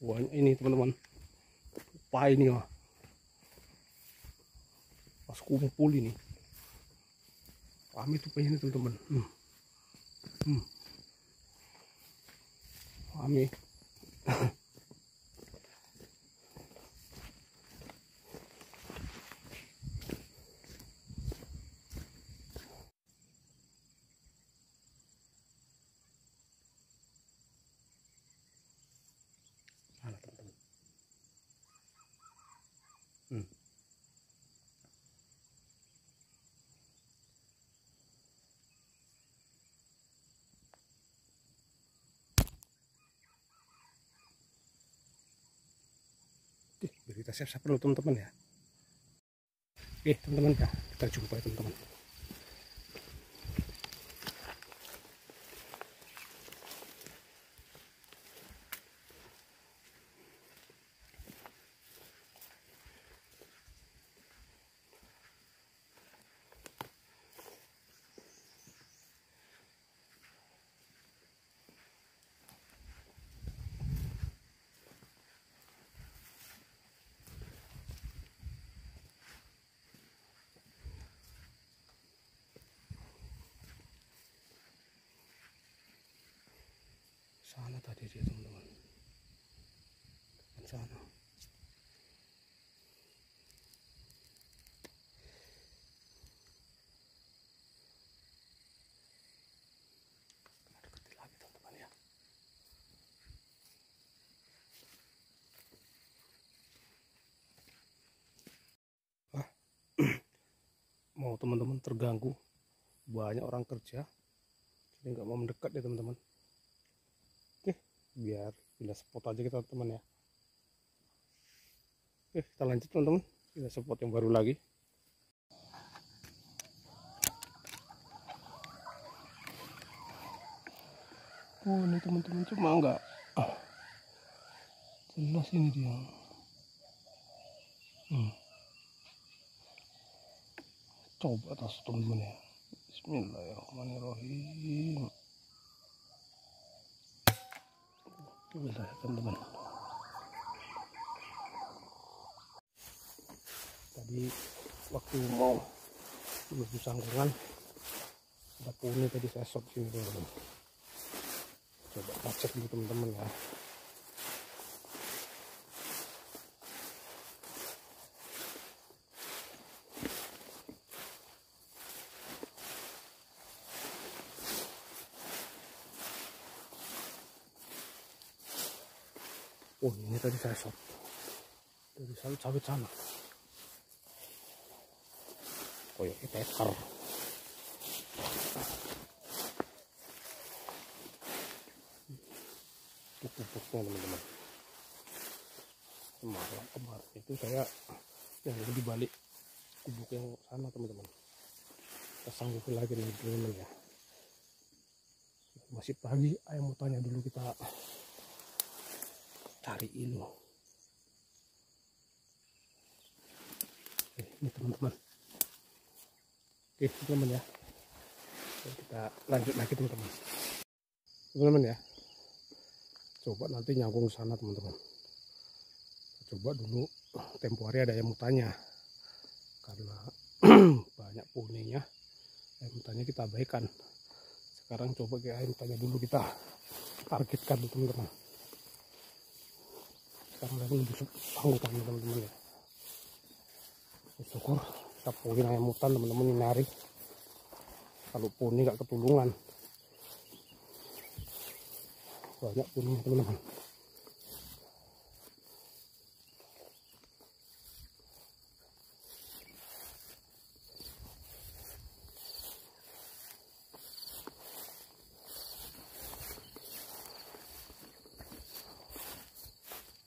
banyak ini teman-teman. Apa ini mah pas kumpul ini. Kami tuh pengen teman-teman. Hmm. Hmm. Hmm. Oke, biar kita siap-siap dulu teman-teman ya. Oke teman-teman ya, kita jumpa teman-teman. Sana tadi dia teman-teman. Sana. Ya. Mau teman-teman terganggu banyak orang kerja jadi nggak mau mendekat ya teman-teman biar pindah spot aja kita teman ya. Oke kita lanjut teman-teman. Pindah spot yang baru lagi. Oh ini teman-teman cuma enggak ah, jelas ini dia. Hmm. coba tas teman-teman ya. Bismillahirrahmanirrahim Bismillah teman-teman tadi waktu mau menuju sanggungan ada puni tadi saya shot sini teman-teman coba cek dulu teman-teman ya Oh ini tadi saya dari sawit-sawit sana. Koyok kita ekar. Pupuk-pupuknya teman-teman. Kemarin kemarin itu saya yang di balik kubuk yang sana teman-teman. Kita lagi nih teman-teman ya. Masih pagi, ayam mau tanya dulu kita cari ini ini teman-teman. Oke teman-teman ya. Kita lanjut lagi teman-teman. Teman-teman ya. Coba nanti nyambung sana teman-teman. Coba dulu tempo hari ada yang mau tanya. Karena banyak poninya ayam tanya kita abaikan. Sekarang coba ayam tanya dulu kita targetkan teman-teman sekarang kan teman-teman ya. Syukur kita poin ayam hutan teman-teman ini narik kalau poni nggak ketulungan. Banyak poni teman-teman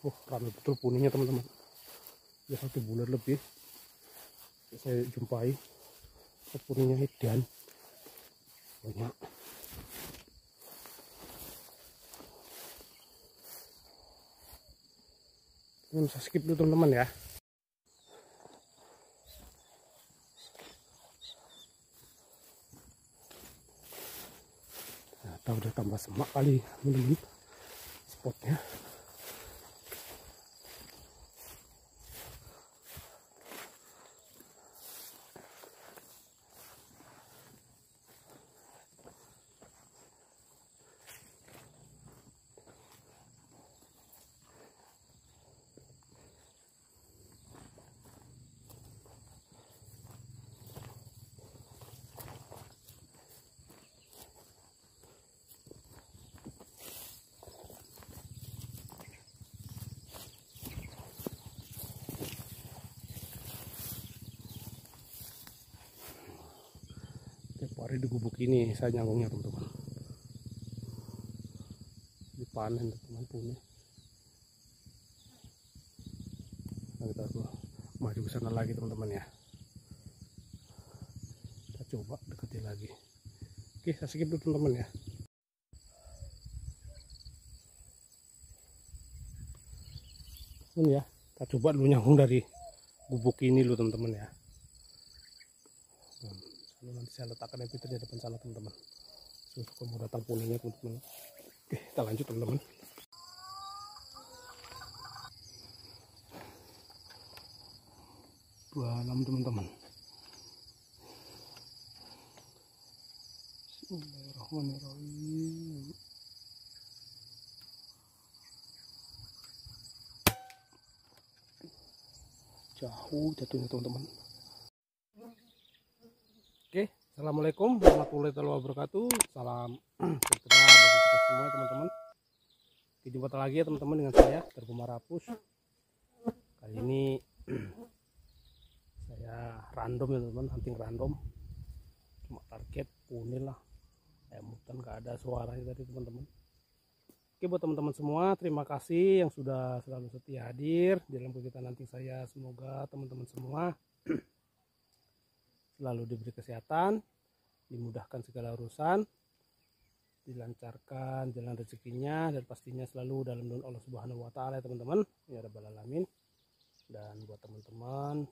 Oh, ramai betul puninya teman-teman. Ya satu bulan lebih saya jumpai puninya edan banyak. Ini bisa skip dulu teman-teman ya. Nah, tahu udah tambah semak kali teman-teman spotnya di gubuk ini saya nyangkungnya teman-teman. Dipanen teman punya. Nah, kita maju ke sana lagi teman-teman ya. Kita coba deketin lagi. Oke saya skip dulu teman-teman ya. Teman ya. Kita coba dulu nyangkung dari gubuk ini dulu teman-teman ya Lalu nanti saya letakkan epiter di depan sana teman-teman. Susu kamu datang pulangnya teman-teman. Oke kita lanjut teman-teman. Dua enam teman-teman. Bismillahirrahmanirrahim. Jauh jatuhnya teman-teman assalamualaikum warahmatullahi wabarakatuh. Salam sejahtera bagi kita semua teman-teman. Jumpa lagi ya teman-teman dengan saya Terbu Marapus. Kali ini saya random ya teman-teman, hunting random. Cuma target punil lah. Kayak mutan gak ada suaranya tadi teman-teman. Oke buat teman-teman semua, terima kasih yang sudah selalu setia hadir di dalam kegiatan nanti saya. Semoga teman-teman semua selalu diberi kesehatan, dimudahkan segala urusan, dilancarkan jalan rezekinya dan pastinya selalu dalam doa Allah Subhanahu wa taala ya teman-teman. Ya rabbal alamin. Dan buat teman-teman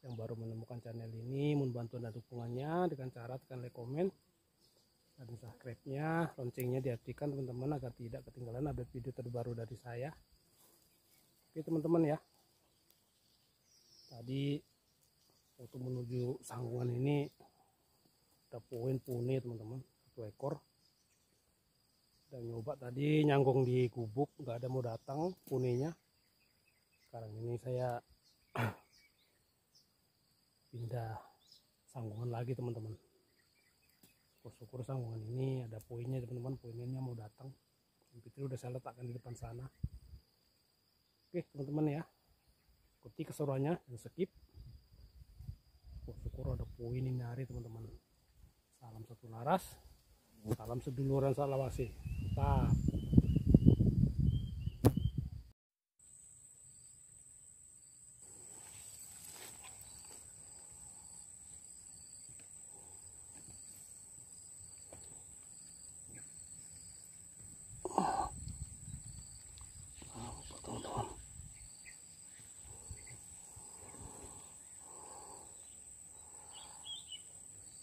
yang baru menemukan channel ini, mohon bantuan dan dukungannya dengan cara tekan like, komen dan subscribe-nya, loncengnya diaktifkan teman-teman agar tidak ketinggalan update video terbaru dari saya. Oke teman-teman ya. Tadi waktu menuju sanggungan ini ada poin puni teman-teman. Satu ekor. Dan nyoba tadi nyangkung di gubuk. Nggak ada mau datang puninya. Sekarang ini saya pindah sanggungan lagi teman-teman. Syukur sanggungan ini ada poinnya teman-teman. Poinnya mau datang. Itu udah saya letakkan di depan sana. Oke teman-teman ya. Ikuti keseruannya. Dan skip syukur ada poin ini hari teman-teman. Salam satu laras salam seduluran salawasi mantap teman-teman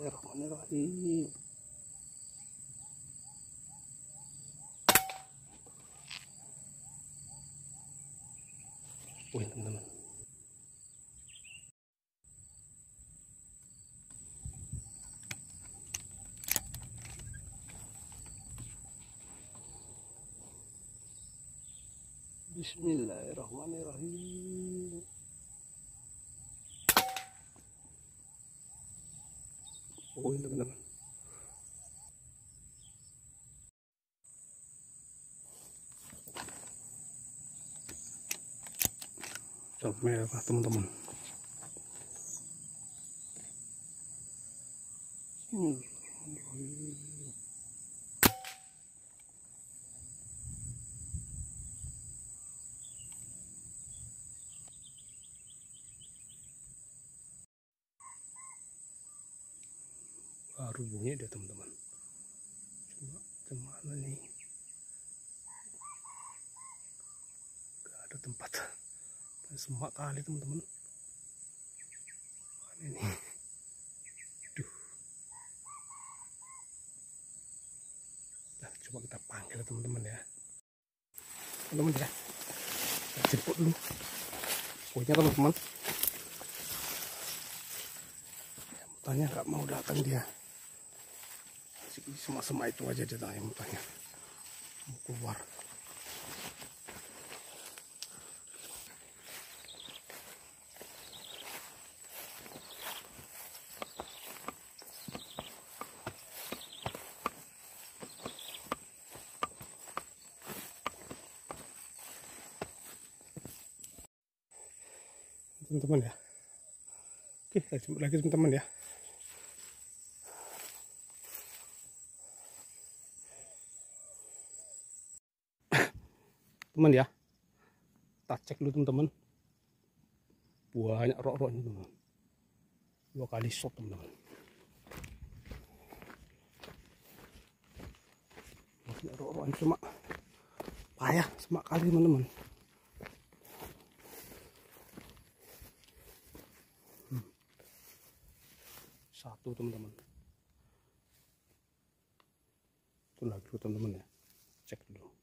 Bismillahirrahmanirrahim. Wih teman-teman. Bismillahirrahmanirrahim. Ini teman-teman. Cap merah teman-teman. Bismillahirrahmanirrahim. Bunyi dia teman-teman. Cuma ke mana nih? Gak ada tempat. Semak kali teman-teman. Ini Duh. Nah, coba kita panggil teman-teman ya. Teman-teman ya. Kita jemput dulu. Pokoknya teman-teman. Mutanya nggak mau datang dia semak-semak itu aja dia tanya mutanya keluar. Teman-teman ya. Oke lagi teman-teman ya teman ya. Kita cek dulu teman-teman. Banyak rok-rok ini teman dua kali shot teman-teman. Banyak rok-rok ini cuma payah semak kali teman-teman. Hmm. satu teman-teman. Itu lagi teman-teman ya. Cek dulu